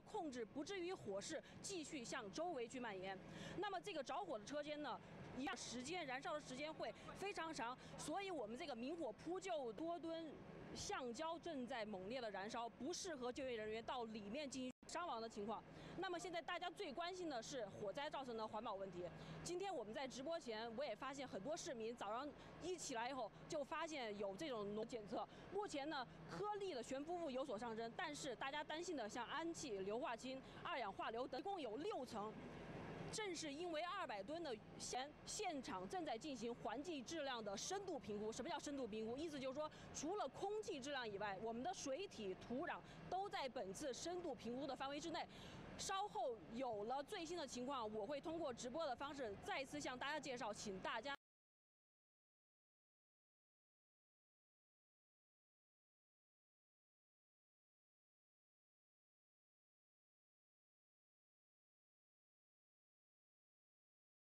控制，不至于火势继续向周围去蔓延。那么这个着火的车间呢，一样时间燃烧的时间会非常长，所以我们这个明火扑救多吨橡胶正在猛烈的燃烧，不适合救援人员到里面进行。伤亡的情况。那么现在大家最关心的是火灾造成的环保问题。今天我们在直播前，我也发现很多市民早上一起来以后就发现有这种检测。目前呢，颗粒的悬浮物有所上升，但是大家担心的像氨气、硫化氢、二氧化硫等，共有六层。正是因为二百吨的现现场正在进行环境质量的深度评估。什么叫深度评估？意思就是说，除了空气质量以外，我们的水体、土壤都在本次深度评估的范围之内。稍后有了最新的情况，我会通过直播的方式再次向大家介绍，请大家。